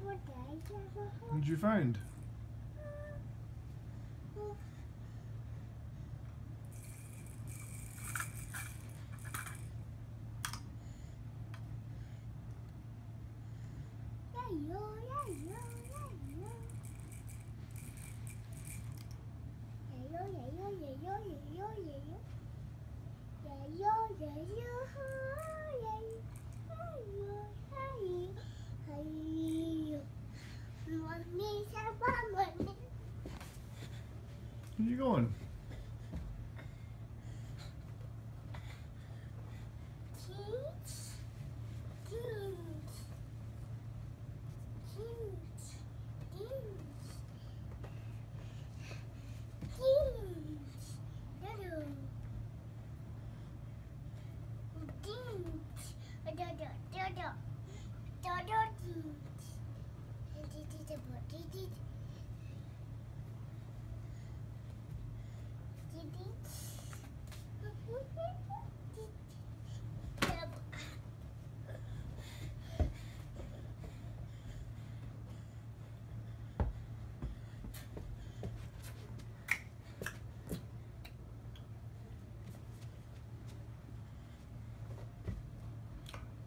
What did you find? Where you going?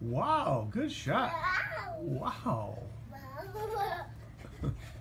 Wow, good shot. Wow. wow.